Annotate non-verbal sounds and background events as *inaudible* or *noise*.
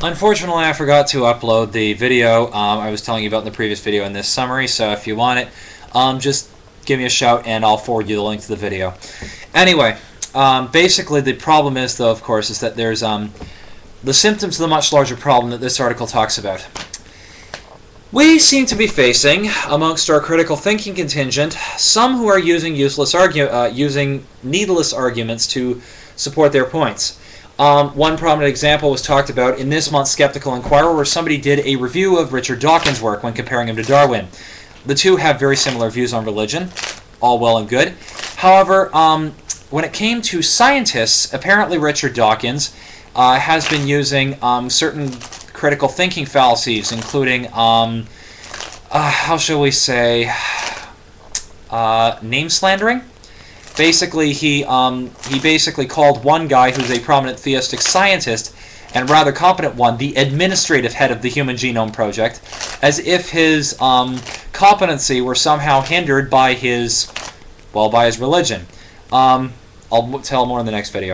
Unfortunately, I forgot to upload the video um, I was telling you about in the previous video in this summary, so if you want it, um, just give me a shout and I'll forward you the link to the video. Anyway, um, basically the problem is, though, of course, is that there's um, the symptoms of the much larger problem that this article talks about. We seem to be facing, amongst our critical thinking contingent, some who are using useless argu- uh, using needless arguments to support their points. Um, one prominent example was talked about in this month's Skeptical Inquirer, where somebody did a review of Richard Dawkins' work when comparing him to Darwin. The two have very similar views on religion, all well and good. However, um, when it came to scientists, apparently Richard Dawkins uh, has been using um, certain critical thinking fallacies, including, um, uh, how shall we say, *sighs* uh, name slandering. Basically, he um, he basically called one guy who's a prominent theistic scientist and rather competent one, the administrative head of the Human Genome Project, as if his um, competency were somehow hindered by his, well, by his religion. Um, I'll tell more in the next video.